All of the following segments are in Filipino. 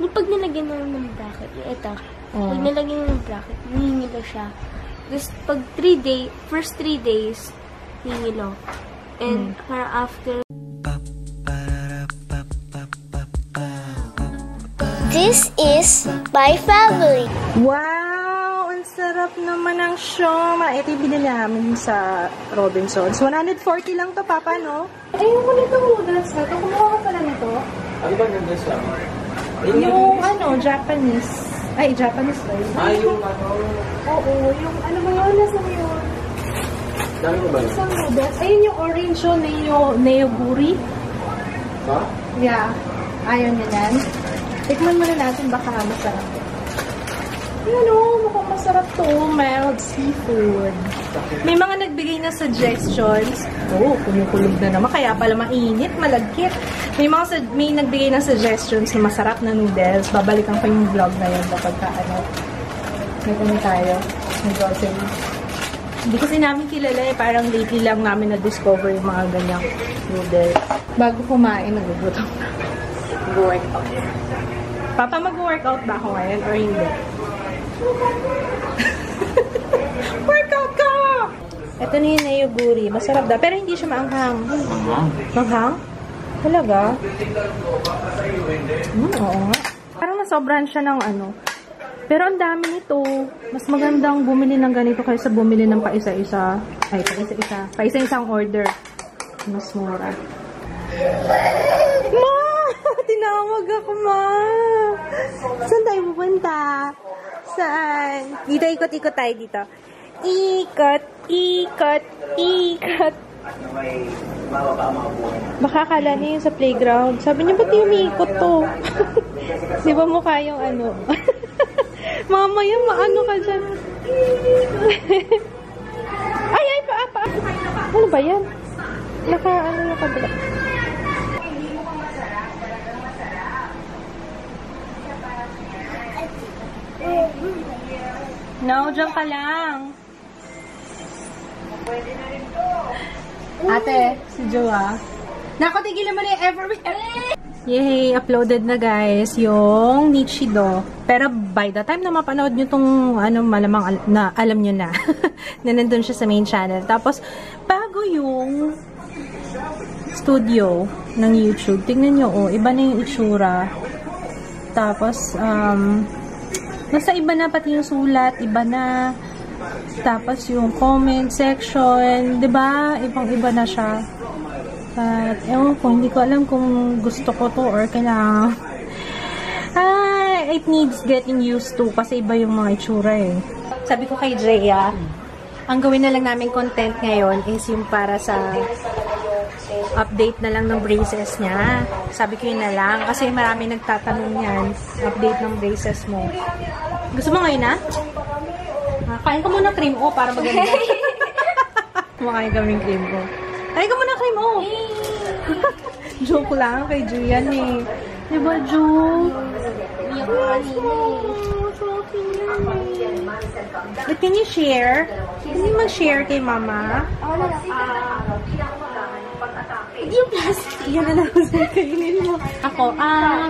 Yung pag nilagyan na ng bracket, yung eto, Oh. pag nilagyan na ng bracket, nihingilo siya. Tapos pag 3 day, first 3 days, nihingilo. And parang after This is my family. Wow! Ang sarap naman ng sioma. Ito yung binili namin sa Robinsons. 140 lang to, Papa, no? Ay, yung nito noodles na to. Kumuha ka pala nito. Ano ba nandun sa? Yung, ano, Japanese. Ay, Japanese ba yun? Ah, yung ano? Oo, yung, ano ba yun? Nasa mo yun? Dami mo ba yun? Isang noodles. Ayun yung orange yun, neo, neoguri. Ha? Yeah. Ayaw niya yan. Tikman muna natin baka masarap. Ayan o, mukhang masarap to. Mild seafood. May mga nagbigay na suggestions. Oh, kumukulog na naman. Kaya pala mainit, malagkit. May mga may nagbigay na suggestions na masarap na noodles. Babalikan ko yung vlog na yun kapag ka, ano, may kami tayo. May grocery. Hindi kasi namin kilala eh. Parang lately lang namin na-discover yung mga ganyang noodles. Bago kumain, nagugutom na. Mag-workout. Papa, mag-workout ba ako ngayon or hindi? Workout ka! Ito na yung nayoguri. Masarap daw. Pero hindi siya maanghang. Manghang? Talaga? Hmm, oo nga. Parang nasobrahan siya ng ano. Pero ang dami nito. Mas magandang bumili ng ganito kaysa bumili ng paisa-isa. Ay, paisa-isa. Paisa-isang order. Mas mura. Ma! Tinawag ako, ma! Saan tayo pupunta? Saan? Dito, ikot-ikot tayo dito. Ikot, ikot, ikot. Baka akala niya yun sa playground. Sabi niya, ba't umiikot to? Di ba mukha yung ano? Mamaya, maano ka dyan. ay, ay, pa, pa. Ano ba yan? Naka, ano, nakabila. No, dyan ka lang. Ate, si Joa. Nako, tigilan mo na yung every... Yay! Uploaded na guys yung Nichido. Pero by the time na mapanood nyo tong ano, malamang al- na alam nyo na na nandun siya sa main channel. Tapos, bago yung studio ng YouTube. Tingnan nyo, oh, iba na yung itsura. Tapos, um, nasa iba na pati yung sulat, iba na. Tapos yung comment section, 'di ba? Ibang-iba na siya. At ewan ko, hindi ko alam kung gusto ko to or kailangan. Ah, it needs getting used to kasi iba yung mga itsura eh. Sabi ko kay Drea, ang gawin na lang namin content ngayon is yung para sa update na lang ng braces niya. Sabi ko yun na lang kasi marami nagtatanong yan. Update ng braces mo. Gusto mo ngayon na? Ah, kain ka muna cream o para maganda. Kumakain kami ng cream o. Kain ka muna cream o. Joke lang kay Julian eh. Di ba, Ju? eh. But can you share? Can you mag-share kay mama? Ako na lang. Hindi yung plastic. Yan na lang sa kainin mo. Ako, ah,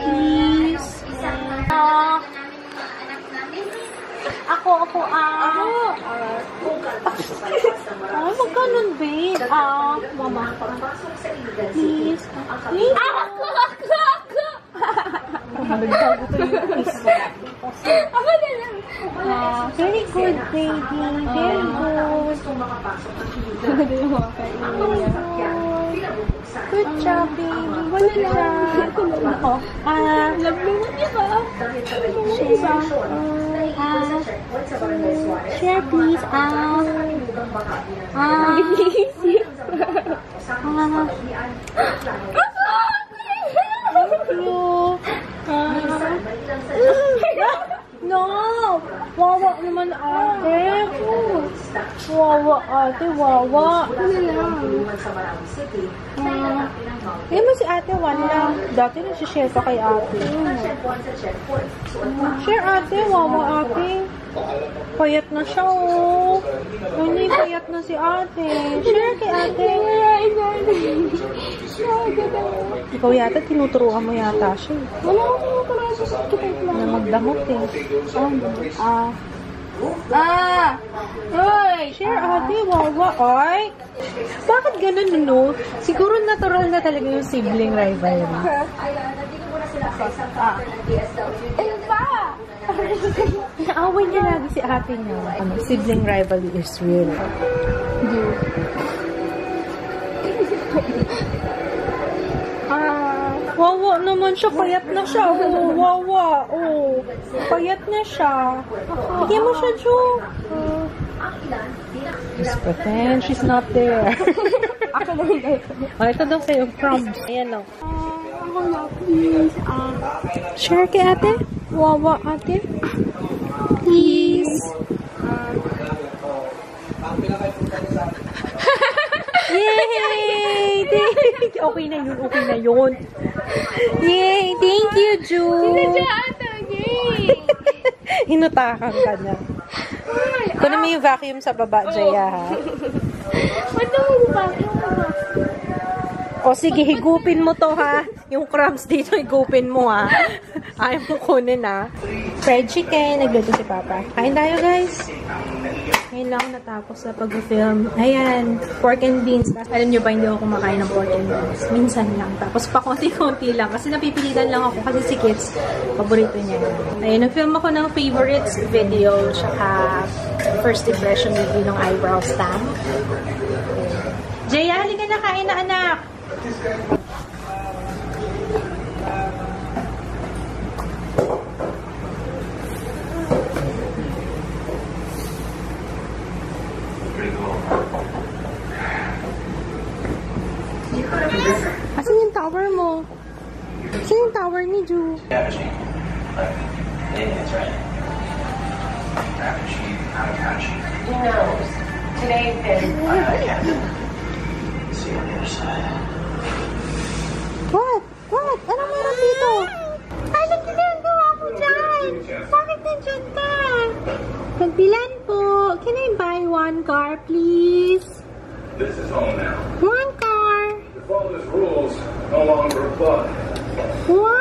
please. Ah, ako, ako, ah. Ah, magkanon, babe. Ah, mama. Please. Please. Ako! Ako! Ako! Nagbago to yung kiss ko. Ako na lang. Ah, very good, baby. Very good. Good job, baby. Good job. Ako. Ah, Love mo niya ka. share. Ah, share, please. Ah, ah, ah, thank you. Ah, no! Wawa naman ate. Wawa ate, wawa. Ano lang? Ah, eh mo si ate, one lang. Dati nagsishare pa kay ate. Ah, Share ate, wawa ate. Payat na siya, oh. Hindi, payat na si ate. Share kay ate. Ikaw yata, tinuturuan mo yata siya. Wala akong tinutuloy sa sakit Na magdamot eh. Ah. Ah! Hoy! Share ate, wawa, ay. Bakit ganun, no? Siguro natural na talaga yung sibling rivalry. Ano ba? Naaway niya lagi si ate niya. Ano, sibling rivalry is real. Ah, wawa naman siya. Payat na siya. Oh, wawa. Oh, payat na siya. Bigyan mo siya, Jo. Oh. Just pretend she's not there. Ako naman kayo. oh, ito daw sa'yo, crumbs. Ayan, oh. Ako na, please. Ah. Share kay ate? Wawa, ate? Please. Yay! Okay na yun, okay na yun. Yay! Thank you, Ju! ata, yay! Hinutakan ka na. Kunin mo yung vacuum sa baba, Jaya, ha? Ba't ba? Yung ba? O sige, higupin mo to, ha? Yung crumbs dito, higupin mo, ha? Ayaw mo kunin, ha? Fried chicken, nagluto si Papa. Kain tayo, guys. Ngayon lang natapos sa pag-film. Ayan, pork and beans. Alam nyo ba, hindi ako kumakain ng pork and beans. Minsan lang. Tapos pa konti-konti lang. Kasi napipilitan lang ako. Kasi si Kids, paborito niya. Ayun, nag-film ako ng favorites video. Tsaka first impression review ng eyebrow stamp. Jaya, halika na kain na anak. Asan yung tower ni Ju? Apache. Like, yeah, that's right. Apache, not Apache. Who knows? Today's been I, I can't. See you on the other side. What? What? Anong meron dito? Ano ginagawa mo dyan? Bakit nandyan ka? Nagbilan po. Can I buy one car, please? This is home now. One car. The father's rules no longer apply. Wow,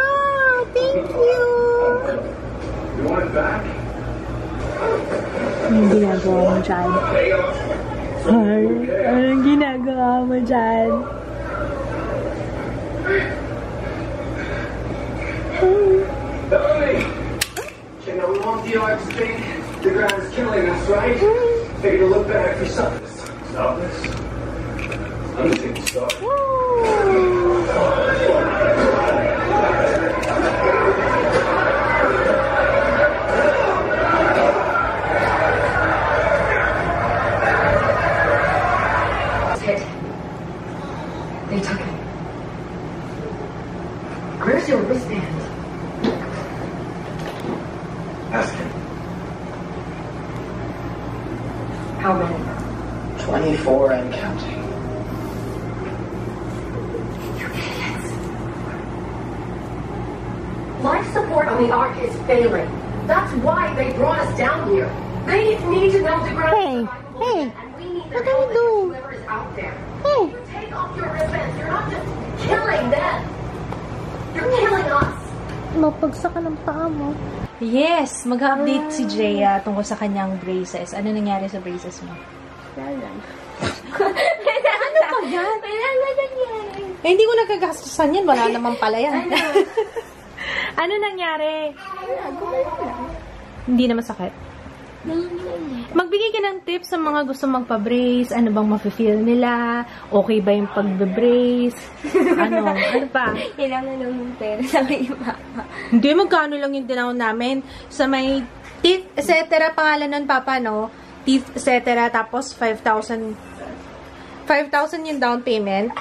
ginagawa mo dyan? Pay off. Ay, anong ginagawa mo dyan? Melanie! Okay, now we want you like to think the ground is killing us, right? Take a look back for something. Stop this? Let me take the stop. How many? 24 and counting. Life support on the Ark is failing. That's why they brought us down here. They need to know the ground Hey, is survivable, hey, and we need their what are you help doing? whoever is out there. Hey. You take off your wristbands. You're not just killing them. Ka ng paa mo. Yes, mag-update si Jaya tungkol sa kanyang braces. Ano nangyari sa braces mo? Wala. ano pa yan? Wala na nangyari. Eh, hindi ko nagkagastusan yan. Wala naman pala yan. ano nangyari? Wala, gumala lang. Hindi naman sakit. Magbigay ka ng tips sa mga gusto magpa-brace. Ano bang mafe-feel nila? Okay ba yung pagbe-brace? ano? Ano pa? Kailangan lang ng pera sa may mama. Hindi, magkano lang yung dinaw namin. Sa may teeth, etc. Pangalan nun, Papa, no? Teeth, etc. Tapos, 5,000 5,000 yung down payment.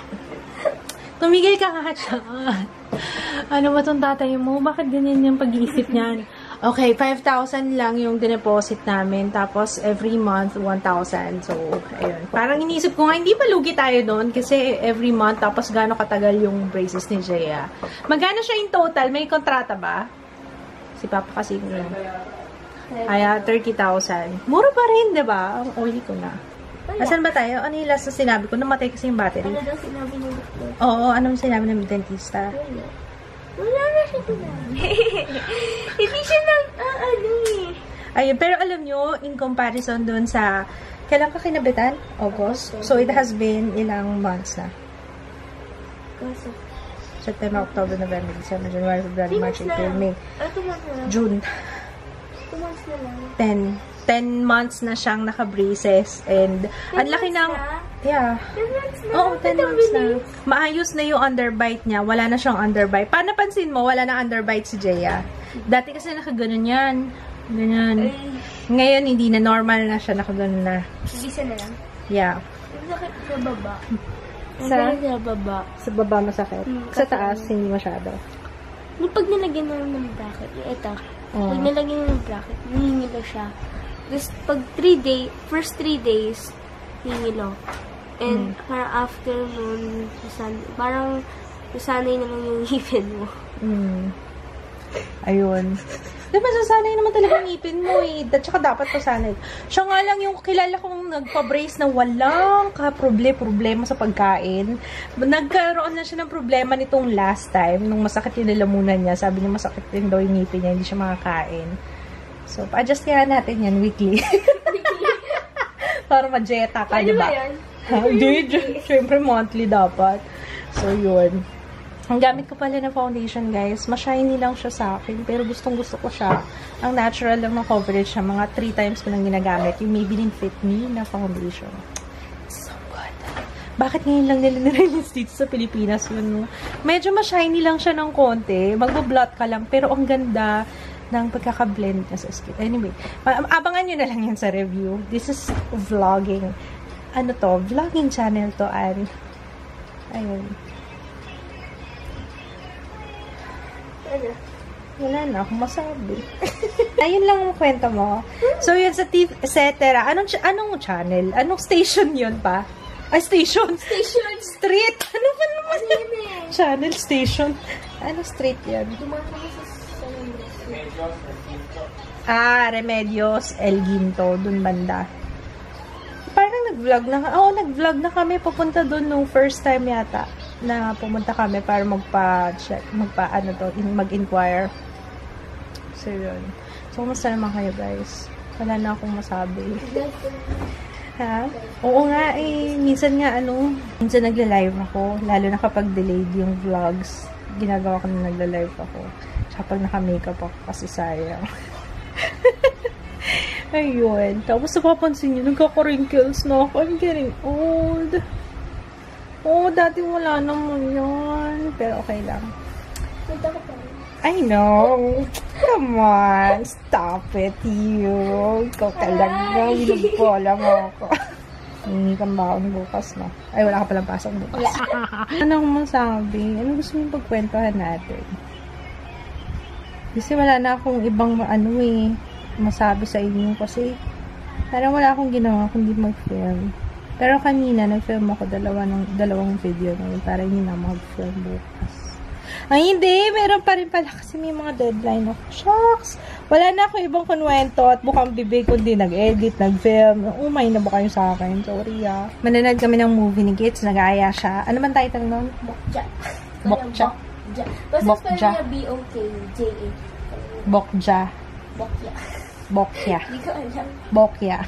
Tumigil ka nga siya. ano ba tong tatay mo? Bakit ganyan yung pag-iisip niyan? Okay, 5,000 lang yung dineposit namin. Tapos, every month, 1,000. So, ayun. Parang inisip ko nga, hindi ba lugi tayo doon? Kasi every month, tapos gaano katagal yung braces ni Jaya. Magkano siya in total? May kontrata ba? Si Papa kasi yun. Kaya, 30,000. Mura pa rin, di ba? Ang oily ko na. Asan ba tayo? Ano yung last na sinabi ko? Namatay kasi yung battery. Ano daw sinabi ng? Oo, anong sinabi ng dentista? Wala. Wala na siya sinabi. Hindi siya nag, ah, ano eh. Ayun, pero alam nyo, in comparison dun sa, kailan ka kinabitan? August. So, it has been ilang months na. September, October, November, December, January, February, March, na April. May, ah, na. June. Two months na lang. 10. 10 months na siyang naka-braces. And, ang laki ng, yeah. Ten months na. Oo, 10 months na. Maayos na yung underbite niya. Wala na siyang underbite. Paano napansin mo, wala na underbite si Jaya? Dati kasi nakaganon yan. Ganyan. Ay, Ngayon, hindi na normal na siya. Nakaganon na. isa na lang. Yeah. Ang sakit sa baba. Sa? sa baba. Sa baba masakit. Hmm, Sa taas, hindi masyado. Yung pag nilagyan na ng bracket, yung ito, Oo. pag nilagyan na ng bracket, nihingilo siya. Tapos, pag 3 day, first 3 days, hingilo. And, parang after nun, parang nasanay na lang yung ngipin mo. Mm. Ayun. Di ba, sasanay naman talaga ngipin mo eh. At saka dapat pasanay. Siya nga lang yung kilala kong nagpa-brace na walang ka-problema sa pagkain. Nagkaroon na siya ng problema nitong last time, nung masakit yung lalamunan niya. Sabi niya masakit din daw yung ngipin niya, hindi siya makakain. So, pa-adjust kaya natin yan weekly. Para ma-jeta ka, di ba? Ha? Hindi, syempre monthly dapat. So, yun. Ang gamit ko pala na foundation, guys, ma-shiny lang siya sa akin, pero gustong gusto ko siya. Ang natural lang ng coverage siya, mga 3 times ko nang ginagamit, yung Maybelline Fit Me na foundation. So good. Bakit ngayon lang nila nirelease dito sa Pilipinas yun, no? Medyo ma-shiny lang siya ng konti, magbo-blot ka lang, pero ang ganda ng pagkaka-blend niya sa skin. Anyway, abangan nyo na lang yan sa review. This is vlogging. Ano to? Vlogging channel to, and ayun. Ano? Wala na akong masabi. Ayun lang ang kwento mo. So, yun sa TV, et cetera. Anong, anong channel? Anong station yun pa? Ay, station. Station! Street. Ano ba naman Ano yun eh? Channel, station. Ano street yan? Kami sa San. Ah, Remedios, El Ginto, dun banda. Nag-vlog na, oo, nag-vlog na kami papunta dun nung first time yata na pumunta kami para magpa-check, magpa, ano to, in, mag-inquire. So, yun. So, kumusta naman kayo, guys? Wala na akong masabi. Ha? Oo nga eh. Minsan nga ano, minsan nagla-live ako. Lalo na kapag delayed yung vlogs. Ginagawa ko na nagla-live ako. Tsaka pag naka-makeup ako kasi sayang. Ayun. Tapos napapansin nyo, nagkaka-wrinkles na ako. I'm getting old. Oo, dati wala naman yun. Pero okay lang. I know. Come on. Stop it, you. Ikaw talaga. Binagbola mo ako. Hindi kang baon bukas, no? Ay, wala ka palang pasok bukas. Anong masabi? Ano gusto mong pagkwentuhan natin? Kasi wala na akong ibang ano eh, masabi sa inyo kasi parang wala akong ginawa kundi mag-film. Pero kanina, nag-film ako dalawa ng, dalawang video ngayon para hindi na mag-film bukas. Ay, hindi. Meron pa rin pala kasi may mga deadline ako. Shucks! Wala na ako ibang kunwento at bukang bibig kundi nag-edit, nag-film. Umay na ba kayo sa akin? Sorry ah. Mananood kami ng movie ni Gates. Nag-aaya siya. Ano man title nun? Bokja. Bokja. Bokja. Basta Bokja. spell niya B-O-K-J-A. Bokja. Bokja. Bokya. Hindi ko alam. Bokya.